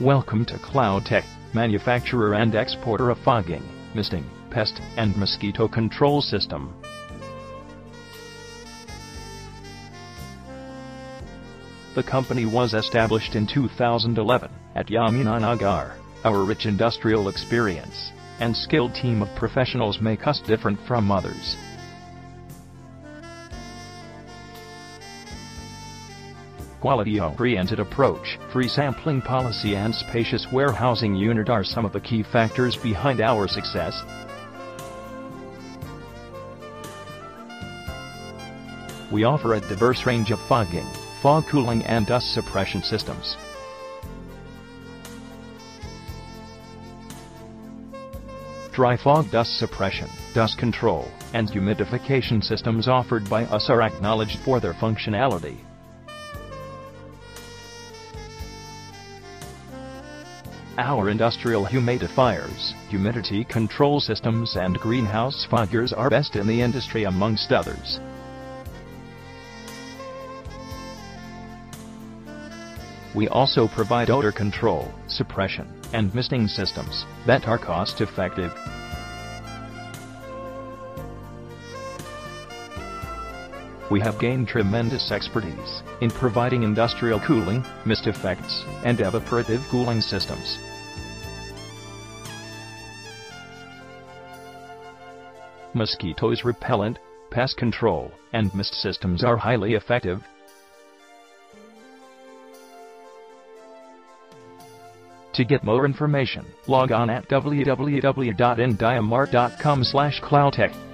Welcome to CloudTech, manufacturer and exporter of fogging, misting, pest, and mosquito control system. The company was established in 2011 at Yamunanagar. Our rich industrial experience and skilled team of professionals make us different from others. Quality-oriented approach, free sampling policy and spacious warehousing unit are some of the key factors behind our success. We offer a diverse range of fogging, fog cooling and dust suppression systems. Dry fog dust suppression, dust control, and humidification systems offered by us are acknowledged for their functionality. Our industrial humidifiers, humidity control systems and greenhouse foggers are best in the industry amongst others. We also provide odor control, suppression, and misting systems that are cost effective. We have gained tremendous expertise in providing industrial cooling, mist effects, and evaporative cooling systems. Mosquitoes repellent, pest control, and mist systems are highly effective. To get more information, log on at www.indiamart.com slash cloudtech.